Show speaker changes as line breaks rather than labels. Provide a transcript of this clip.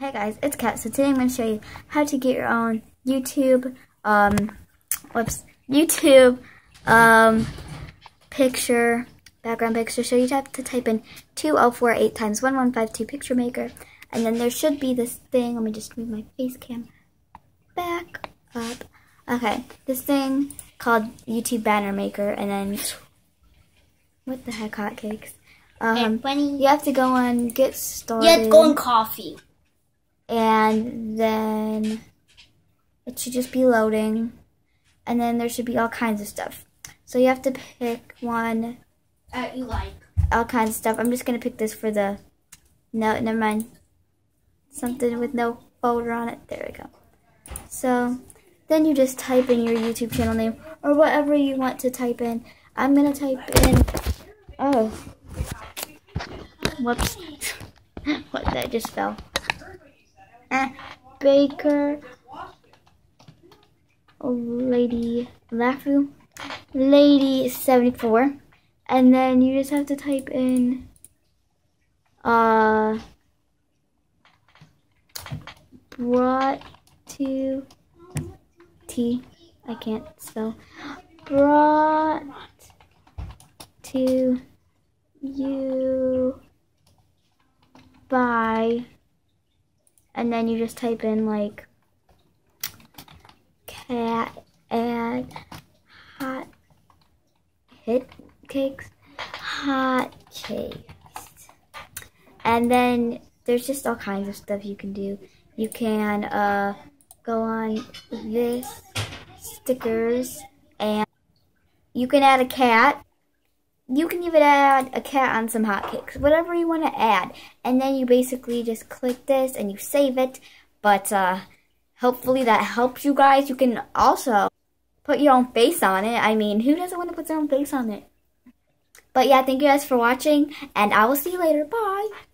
Hey guys, it's Kat. So today I'm going to show you how to get your own YouTube, um, whoops, YouTube, um, picture, background picture. So you have to type in 2048 times 1152 picture maker. And then there should be this thing. Let me just move my face cam back up. Okay, this thing called YouTube banner maker. And then, what the heck, hotcakes? Um, you have to go on get started.
You have to go on coffee.
And then it should just be loading. And then there should be all kinds of stuff. So you have to pick one.
That you like.
all kinds of stuff. I'm just gonna pick this for the no never mind. Something with no folder on it. There we go. So then you just type in your youtube channel name or whatever you want to type in. I'm gonna type in oh. Whoops. What that just fell Eh, Baker, Lady Lafu, Lady 74, and then you just have to type in, uh, brought to T, I can't spell, brought to you and then you just type in like cat and hot hit cakes hot cakes. And then there's just all kinds of stuff you can do. You can uh go on this stickers and you can add a cat you can even add a cat on some hotcakes, whatever you want to add. And then you basically just click this and you save it. But uh, hopefully that helps you guys. You can also put your own face on it. I mean, who doesn't want to put their own face on it? But yeah, thank you guys for watching, and I will see you later. Bye!